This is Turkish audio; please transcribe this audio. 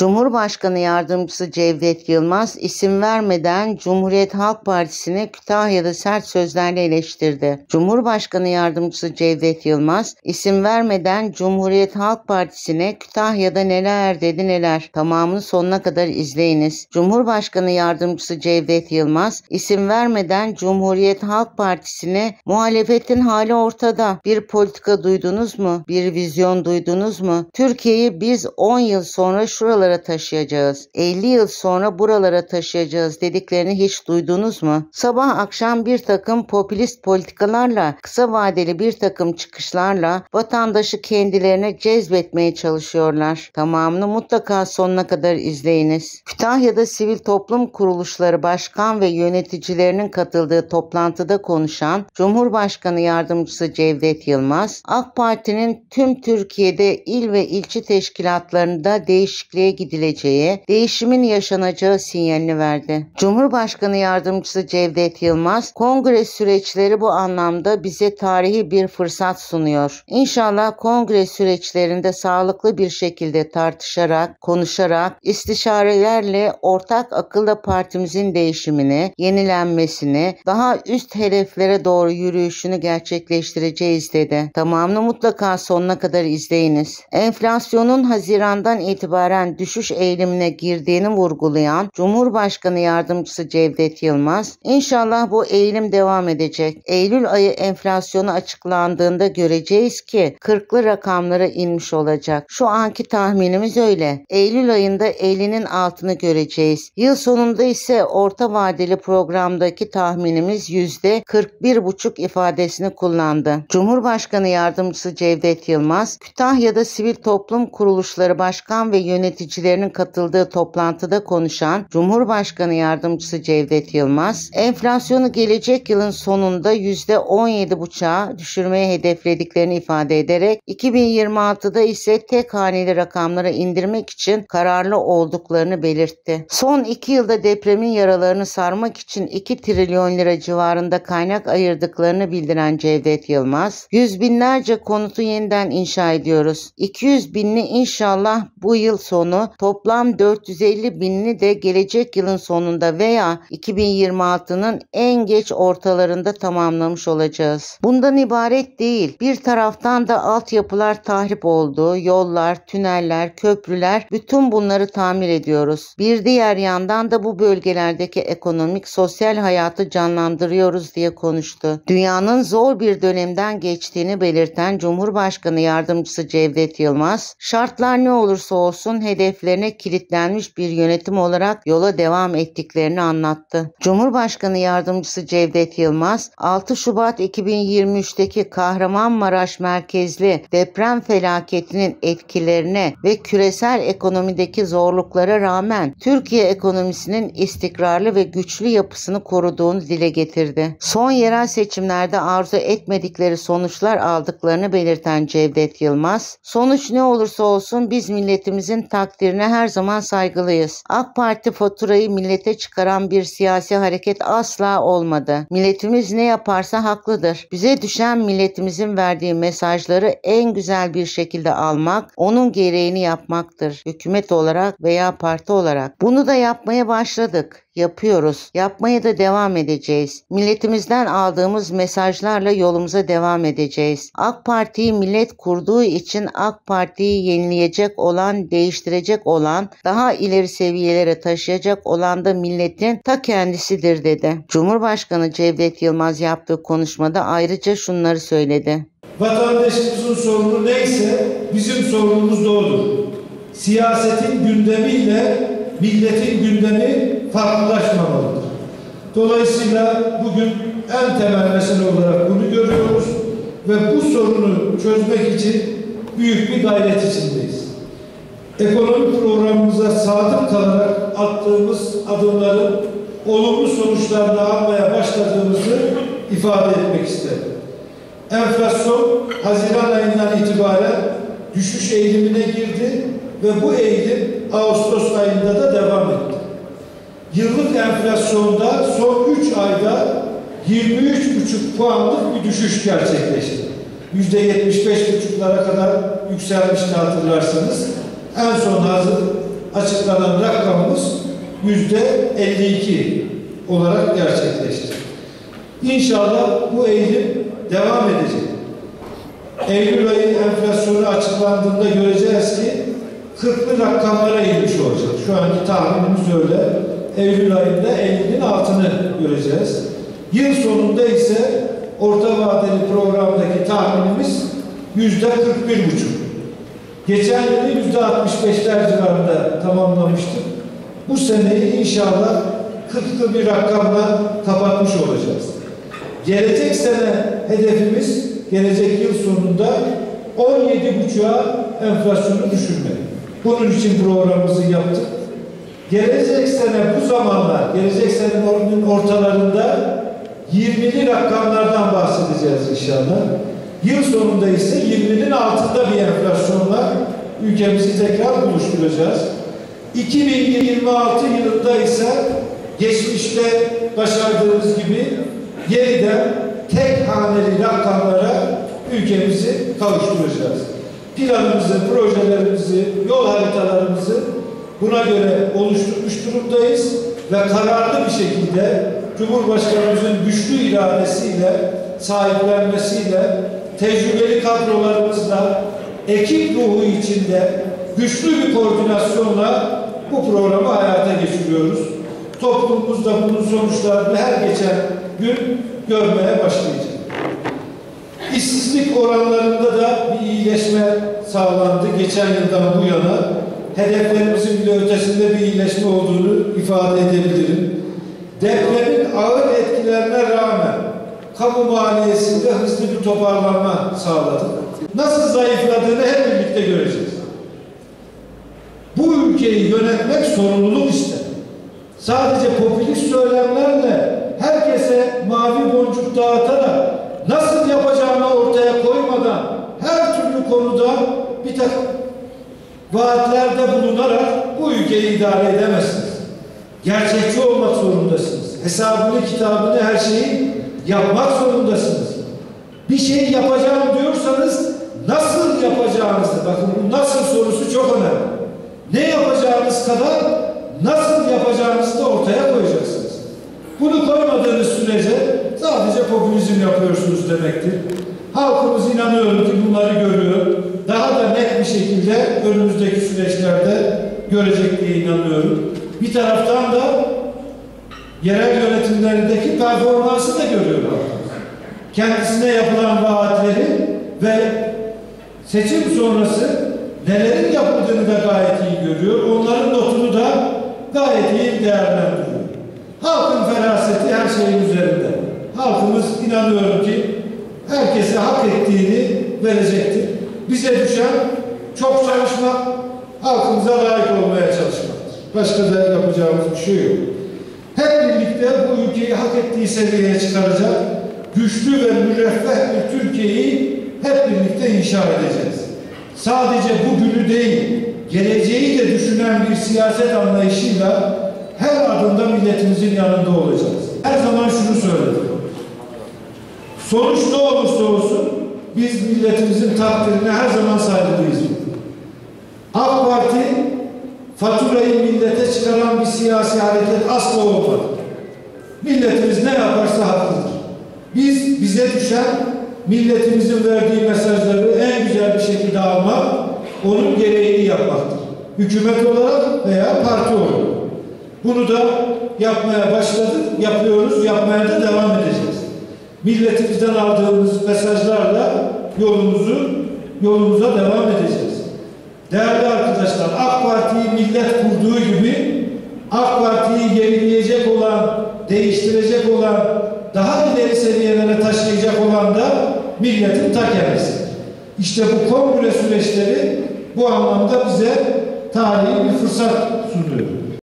Cumhurbaşkanı Yardımcısı Cevdet Yılmaz isim vermeden Cumhuriyet Halk Partisi'ni Kütahya'da sert sözlerle eleştirdi. Cumhurbaşkanı Yardımcısı Cevdet Yılmaz isim vermeden Cumhuriyet Halk Partisi'ne Kütahya'da neler dedi neler. Tamamını sonuna kadar izleyiniz. Cumhurbaşkanı Yardımcısı Cevdet Yılmaz isim vermeden Cumhuriyet Halk Partisi'ne muhalefetin hali ortada. Bir politika duydunuz mu? Bir vizyon duydunuz mu? Türkiye'yi biz 10 yıl sonra şuralara taşıyacağız. 50 yıl sonra buralara taşıyacağız dediklerini hiç duydunuz mu? Sabah akşam bir takım popülist politikalarla, kısa vadeli bir takım çıkışlarla vatandaşı kendilerine cezbetmeye çalışıyorlar. Tamamını mutlaka sonuna kadar izleyiniz. Kütahya'da sivil toplum kuruluşları başkan ve yöneticilerinin katıldığı toplantıda konuşan Cumhurbaşkanı Yardımcısı Cevdet Yılmaz, AK Parti'nin tüm Türkiye'de il ve ilçe teşkilatlarında değişikliğe gidileceği, değişimin yaşanacağı sinyalini verdi. Cumhurbaşkanı Yardımcısı Cevdet Yılmaz, kongre süreçleri bu anlamda bize tarihi bir fırsat sunuyor. İnşallah kongre süreçlerinde sağlıklı bir şekilde tartışarak, konuşarak, istişarelerle ortak akılla partimizin değişimini, yenilenmesini, daha üst hedeflere doğru yürüyüşünü gerçekleştireceğiz dedi. Tamamını mutlaka sonuna kadar izleyiniz. Enflasyonun Haziran'dan itibaren düşüş eğilimine girdiğini vurgulayan Cumhurbaşkanı Yardımcısı Cevdet Yılmaz, İnşallah bu eğilim devam edecek. Eylül ayı enflasyonu açıklandığında göreceğiz ki 40'lı rakamlara inmiş olacak. Şu anki tahminimiz öyle. Eylül ayında 50'nin altını göreceğiz. Yıl sonunda ise orta vadeli programdaki tahminimiz %41,5 ifadesini kullandı. Cumhurbaşkanı Yardımcısı Cevdet Yılmaz, Kütahya'da sivil toplum kuruluşları başkan ve yöneticilerinin katıldığı toplantıda konuşan Cumhurbaşkanı Yardımcısı Cevdet Yılmaz, enflasyonu gelecek yılın sonunda %17,5'a düşürmeye hedeflediklerini ifade ederek 2026'da ise tek haneli rakamlara indirmek için kararlı olduklarını belirtti. Son iki yılda depremin yaralarını sarmak için 2 trilyon lira civarında kaynak ayırdıklarını bildiren Cevdet Yılmaz, yüz binlerce konutu yeniden inşa ediyoruz. 200 binli inşallah bu yıl sonu toplam 450 binini de gelecek yılın sonunda veya 2026'nın en geç ortalarında tamamlamış olacağız. Bundan ibaret değil. Bir taraftan da altyapılar tahrip oldu. Yollar, tüneller, köprüler bütün bunları tamir ediyoruz. Bir diğer yandan da bu bölgelerdeki ekonomik, sosyal hayatı canlandırıyoruz diye konuştu. Dünyanın zor bir dönemden geçtiğini belirten Cumhurbaşkanı Yardımcısı Cevdet Yılmaz, şartlar ne olursa olsun hedeflerine kilitlenmiş bir yönetim olarak yola devam ettiklerini anlattı. Cumhurbaşkanı Yardımcısı Cevdet Yılmaz, 6 Şubat 2023'teki Kahramanmaraş merkezli deprem felaketinin etkilerine ve küresel ekonomideki zorluklara rağmen Türkiye ekonomisinin istikrarlı ve güçlü yapısını koruduğunu dile getirdi. Son yerel seçimlerde arzu etmedikleri sonuçlar aldıklarını belirten Cevdet Yılmaz, sonuç ne olursa olsun biz milletimizin takdirine her zaman saygılıyız. AK Parti faturayı millete çıkaran bir siyasi hareket asla olmadı. Milletimiz ne yaparsa haklıdır. Bize düşen milletimizin verdiği mesajları en güzel bir şekilde almak, onun gereğini yapmaktır. Hükümet olarak veya parti olarak. Bunu da yapmaya başladık yapıyoruz. Yapmaya da devam edeceğiz. Milletimizden aldığımız mesajlarla yolumuza devam edeceğiz. AK Parti'yi millet kurduğu için AK Parti'yi yenileyecek olan, değiştirecek olan, daha ileri seviyelere taşıyacak olan da milletin ta kendisidir dedi. Cumhurbaşkanı Cevdet Yılmaz yaptığı konuşmada ayrıca şunları söyledi. Vatandaşımızın sorunu neyse bizim sorunumuz da odur. Siyasetin gündemiyle milletin gündemi farklılaşmamalıdır. Dolayısıyla bugün en temel mesele olarak bunu görüyoruz ve bu sorunu çözmek için büyük bir gayret içindeyiz. Ekonomi programımıza sadık kalarak attığımız adımların olumlu sonuçlarını almaya başladığımızı ifade etmek isterim. Enflasyon Haziran ayından itibaren düşüş eğilimine girdi ve bu eğilim Ağustos ayında da devam etti. Yıllık enflasyonda son 3 ayda 23,5 puanlık bir düşüş gerçekleşti. %75,5'lara kadar yükselmişti hatırlarsanız. En son hazır açıklanan rakamımız yüzde 52 olarak gerçekleşti. İnşallah bu eğilim devam edecek. Eylül ayı enflasyonu açıklandığında göreceğiz ki 40'lı rakamlara inmiş olacak. Şu anki tahminimiz öyle. Eylül ayında 50'nin altını göreceğiz. Yıl sonunda ise orta vadeli programdaki tahminimiz yüzde 41 buçuk. Geçen yılı yüzde 65'ler civarında tamamlamıştık. Bu seneyi inşallah 40'lı bir rakamla kapatmış olacağız. Gelecek sene hedefimiz gelecek yıl sonunda 17,5'a enflasyonu düşürmek. Bunun için programımızı yaptık. Gelecek sene bu zamanlar, gelecek senenin ortalarında 20'li rakamlardan bahsedeceğiz inşallah. Yıl sonunda ise 20'nin altında bir enflasyonla ülkemizi tekrar buluşturacağız. 2026 yılında ise geçmişte başardığımız gibi yeniden tek haneli rakamlara ülkemizi kavuşturacağız. Planımızı, projelerimizi, yol haritalarımızı buna göre oluşturmuş durumdayız ve kararlı bir şekilde Cumhurbaşkanımızın güçlü iradesiyle, sahiplenmesiyle, tecrübeli kadrolarımızla, ekip ruhu içinde güçlü bir koordinasyonla bu programı hayata geçiriyoruz. Toplumumuzda bunun sonuçlarını her geçen gün görmeye başlayacak. İşsizlik oranlarında da bir iyileşme sağlandı geçen yıldan bu yana. Hedeflerimizin bile ötesinde bir iyileşme olduğunu ifade edebilirim. Depremin ağır etkilerine rağmen kamu maliyesinde hızlı bir toparlanma sağladık. Nasıl zayıfladığını hep birlikte göreceğiz. Bu ülkeyi yönetmek sorumluluk ister. Sadece popülist söylemlerle herkese mavi boncuk dağıtarak nasıl yapacağını ortaya koymadan her türlü konuda bir takım vaatlerde bulunarak bu ülkeyi idare edemezsiniz. Gerçekçi olmak zorundasınız. Hesabını, kitabını, her şeyi yapmak zorundasınız. Bir şey yapacağım diyorsanız nasıl yapacağınızı, bakın bu nasıl sorusu çok önemli. Ne yapacağınız kadar nasıl yapacağınızı da ortaya koyacaksınız. Bunu koymadığınız sürece sadece popülizm yapıyorsunuz demektir. Halkımız inanıyorum ki bunları görüyor. Daha da net bir şekilde önümüzdeki süreçlerde görecek diye inanıyorum. Bir taraftan da yerel yönetimlerindeki performansı da görüyor halkımız. Kendisine yapılan vaatleri ve seçim sonrası nelerin yapıldığını da gayet iyi görüyor. Onların notunu da gayet iyi değerlendiriyor. Halkın feraseti her şeyin üzerinde. Halkımız inanıyorum ki herkese hak ettiğini verecektir. Bize düşen çok çalışmak, halkımıza layık olmaya çalışmaktır. Başka da yapacağımız bir şey yok. Hep birlikte bu ülkeyi hak ettiği seviyeye çıkaracak, güçlü ve müreffeh bir Türkiye'yi hep birlikte inşa edeceğiz. Sadece bugünü değil, geleceği de düşünen bir siyaset anlayışıyla her adımda milletimizin yanında olacağız. Her zaman şunu söyledim. Sonuç ne olursa olsun biz milletimizin takdirine her zaman saygılıyız. AK Parti faturayı millete çıkaran bir siyasi hareket asla olmadı. Milletimiz ne yaparsa haklıdır. Biz bize düşen milletimizin verdiği mesajları en güzel bir şekilde almak, onun gereğini yapmaktır. Hükümet olarak veya parti olarak. Bunu da yapmaya başladık, yapıyoruz, yapmaya da devam edeceğiz. Milletimizden aldığımız mesajlarla yolumuzu, yolumuza devam edeceğiz. Değerli arkadaşlar, AK Parti'yi millet kurduğu gibi AK Parti'yi gerileyecek olan, değiştirecek olan, daha ileri seviyelere taşıyacak olan da milletin ta kendisi. İşte bu kongre süreçleri bu anlamda bize tarihi bir fırsat sunuyor.